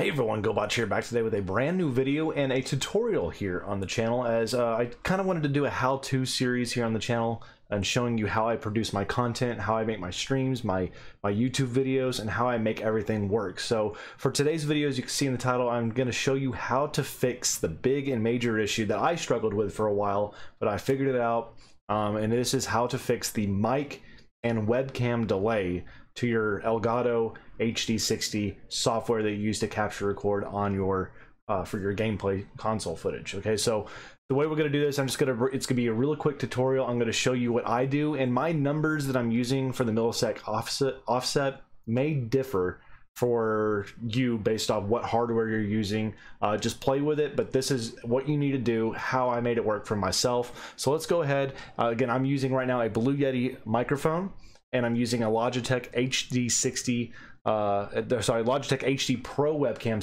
Hey everyone, GoBotch here back today with a brand new video and a tutorial here on the channel as uh, I kind of wanted to do a how-to series here on the channel and showing you how I produce my content, how I make my streams, my, my YouTube videos, and how I make everything work. So for today's video, as you can see in the title, I'm going to show you how to fix the big and major issue that I struggled with for a while, but I figured it out. Um, and this is how to fix the mic and webcam delay to your Elgato HD60 software that you use to capture record on your uh, for your gameplay console footage. Okay, so the way we're gonna do this, I'm just gonna it's gonna be a really quick tutorial. I'm gonna show you what I do and my numbers that I'm using for the millisec offset offset may differ for you based off what hardware you're using. Uh, just play with it, but this is what you need to do, how I made it work for myself. So let's go ahead. Uh, again, I'm using right now a Blue Yeti microphone and I'm using a Logitech HD60 uh, sorry, Logitech HD Pro Webcam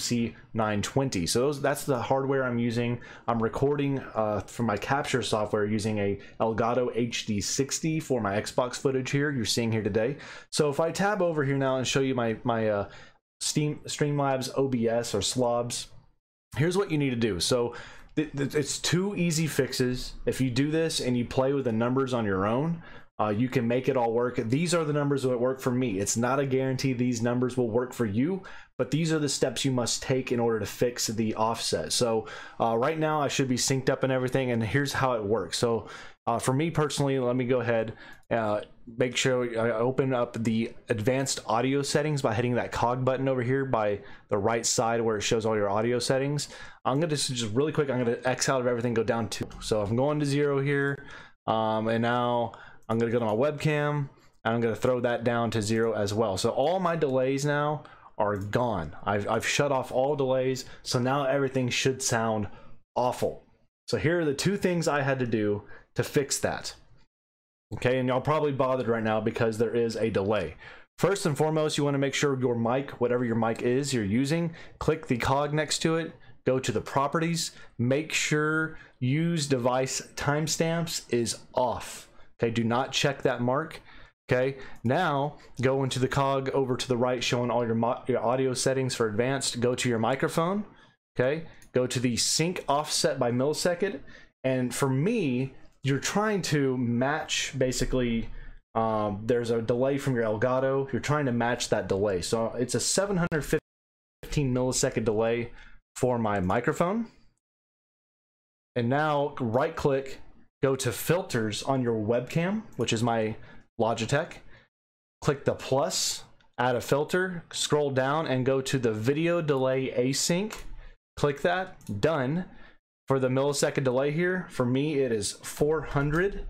C920. So those, that's the hardware I'm using. I'm recording uh, from my capture software using a Elgato HD60 for my Xbox footage here you're seeing here today. So if I tab over here now and show you my, my uh, Steam Streamlabs OBS or slobs, here's what you need to do. So it's two easy fixes. If you do this and you play with the numbers on your own, uh, you can make it all work. These are the numbers that work for me. It's not a guarantee these numbers will work for you, but these are the steps you must take in order to fix the offset. So uh, right now I should be synced up and everything, and here's how it works. So uh, for me personally, let me go ahead, uh, make sure I open up the advanced audio settings by hitting that cog button over here by the right side where it shows all your audio settings. I'm gonna just, just really quick, I'm gonna X out of everything, go down to, so I'm going to zero here, um, and now I'm to go to my webcam and I'm to throw that down to zero as well. So all my delays now are gone. I've, I've shut off all delays. So now everything should sound awful. So here are the two things I had to do to fix that. Okay, and y'all probably bothered right now because there is a delay. First and foremost, you want to make sure your mic, whatever your mic is you're using, click the cog next to it, go to the properties, make sure use device timestamps is off. Okay, do not check that mark. Okay, now go into the cog over to the right, showing all your, your audio settings for advanced. Go to your microphone. Okay, go to the sync offset by millisecond. And for me, you're trying to match basically. Um, there's a delay from your Elgato. You're trying to match that delay. So it's a 715 millisecond delay for my microphone. And now right click go to filters on your webcam, which is my Logitech. Click the plus, add a filter, scroll down and go to the video delay async. Click that, done. For the millisecond delay here, for me it is 400.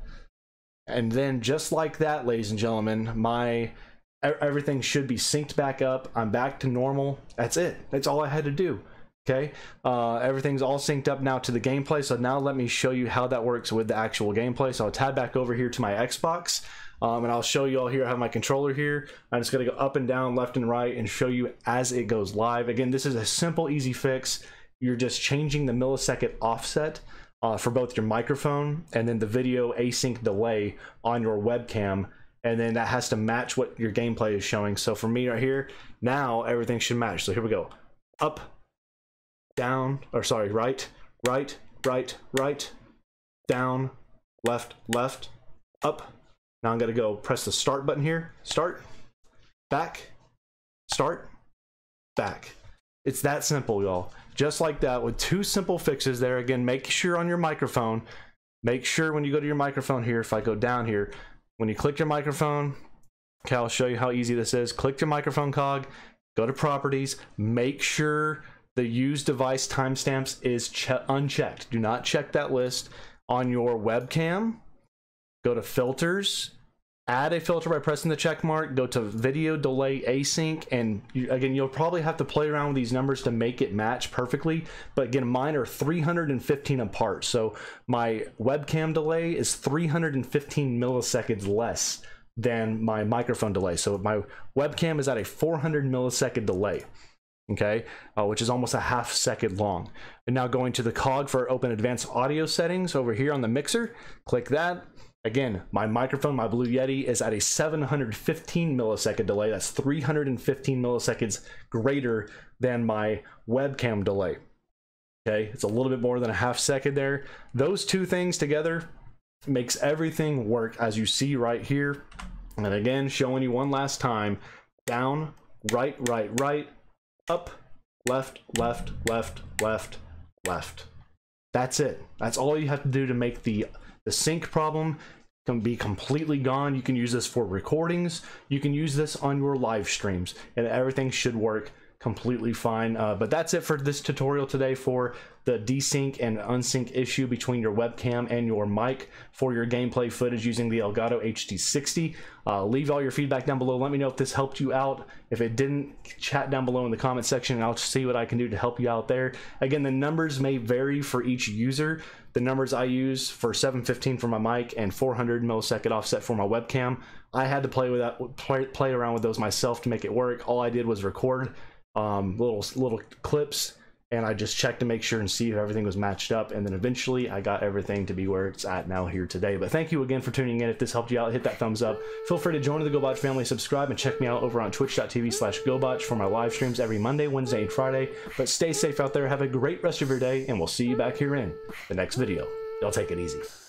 And then just like that, ladies and gentlemen, my everything should be synced back up. I'm back to normal. That's it. That's all I had to do. Okay, uh, everything's all synced up now to the gameplay. So now let me show you how that works with the actual gameplay. So I'll tab back over here to my Xbox um, and I'll show you all here. I have my controller here. I'm just gonna go up and down, left and right and show you as it goes live. Again, this is a simple, easy fix. You're just changing the millisecond offset uh, for both your microphone and then the video async delay on your webcam and then that has to match what your gameplay is showing. So for me right here, now everything should match. So here we go. Up, down, or sorry, right, right, right, right, down, left, left, up. Now I'm gonna go press the start button here. Start, back, start, back. It's that simple, y'all. Just like that with two simple fixes there. Again, make sure on your microphone, make sure when you go to your microphone here, if I go down here, when you click your microphone, okay, I'll show you how easy this is. Click your microphone cog, go to properties, make sure the use device timestamps is unchecked. Do not check that list on your webcam. Go to filters, add a filter by pressing the check mark, go to video delay async, and you, again, you'll probably have to play around with these numbers to make it match perfectly. But again, mine are 315 apart. So my webcam delay is 315 milliseconds less than my microphone delay. So my webcam is at a 400 millisecond delay okay, uh, which is almost a half second long. And now going to the cog for open advanced audio settings over here on the mixer, click that. Again, my microphone, my Blue Yeti, is at a 715 millisecond delay. That's 315 milliseconds greater than my webcam delay. Okay, it's a little bit more than a half second there. Those two things together makes everything work as you see right here. And again, showing you one last time, down, right, right, right, up, left, left, left, left, left. That's it. That's all you have to do to make the the sync problem can be completely gone. You can use this for recordings. You can use this on your live streams and everything should work completely fine. Uh, but that's it for this tutorial today for the desync and unsync issue between your webcam and your mic for your gameplay footage using the Elgato HD60. Uh, leave all your feedback down below. Let me know if this helped you out. If it didn't, chat down below in the comment section and I'll see what I can do to help you out there. Again, the numbers may vary for each user. The numbers I use for 715 for my mic and 400 millisecond offset for my webcam, I had to play with that, play, play around with those myself to make it work. All I did was record um, little little clips and I just checked to make sure and see if everything was matched up. And then eventually I got everything to be where it's at now here today. But thank you again for tuning in. If this helped you out, hit that thumbs up. Feel free to join the GoBotch family, subscribe, and check me out over on twitch.tv slash GoBotch for my live streams every Monday, Wednesday, and Friday. But stay safe out there. Have a great rest of your day, and we'll see you back here in the next video. Y'all take it easy.